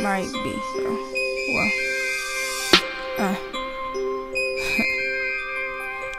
Might be, bro. Well. Uh.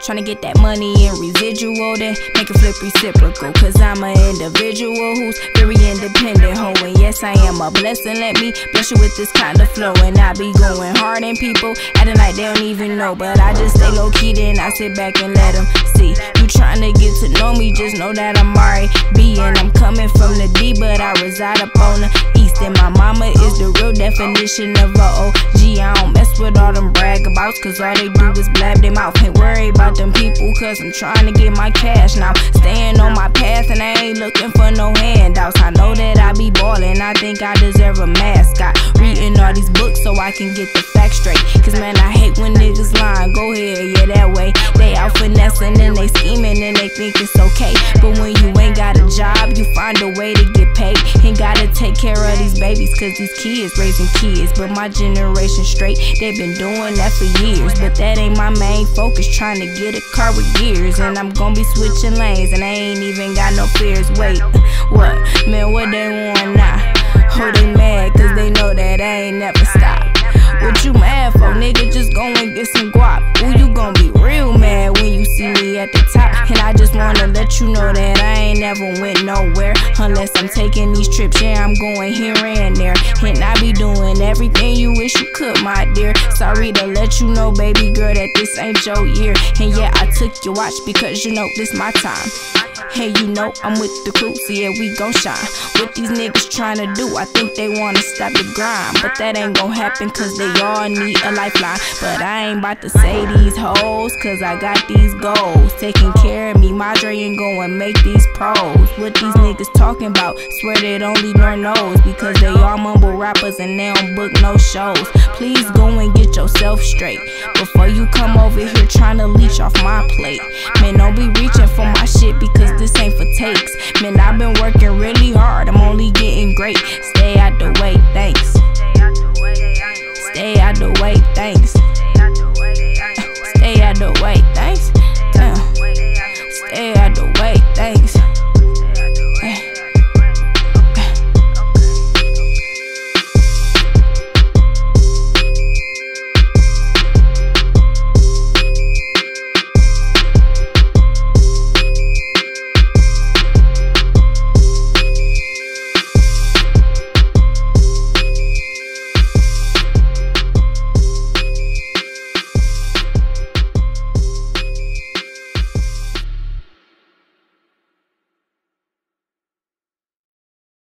Trying to get that money in residual, then make it flip reciprocal. Cause I'm an individual who's very independent, ho. And yes, I am a blessing. Let me bless you with this kind of flow. And I be going hard, and people acting like they don't even know. But I just stay low key, then I sit back and let them see. You to get to know me, just know that I'm alright. B, and I'm coming from the D, but I reside up on the East. And my mama is the real definition of a OG. I don't mess with all them brag abouts, cause all they do is blab their mouth. Ain't worry about them people cause I'm trying to get my cash now. Staying on my path and I ain't looking for no handouts. I know that I be ballin', I think I deserve a mascot. Reading all these books so I can get the facts straight. Cause man, I when niggas lying. Go ahead, yeah, that way. They out finessing and they scheming and they think it's okay. But when you ain't got a job, you find a way to get paid. Ain't gotta take care of these babies cause these kids raising kids. But my generation straight, they been doing that for years. But that ain't my main focus, trying to get a car with gears. And I'm gonna be switching lanes, and I ain't even got no fears. Wait, what you know that I ain't never went nowhere. Unless I'm taking these trips, yeah, I'm going here and there. And I be doing everything you wish my dear. Sorry to let you know, baby girl, that this ain't your year. And yeah, I took your watch because you know this my time. Hey, you know I'm with the crew, so yeah, we gon' shine. What these niggas tryna do, I think they wanna stop the grind. But that ain't gon' happen, cause they all need a lifeline. But I ain't about to say these hoes, cause I got these goals. Taking care of me, Madre ain't gon' make these pros. What these niggas talking about, swear they don't leave no nose. Because they all mumble rappers and they don't book no shows. Please go and get yourself straight. Before you come over here trying to leech off my plate. Man, don't be reaching for my shit because this ain't for takes. Man, I've been working really hard, I'm only getting great. Stay out the way, thanks. Stay out the way, thanks.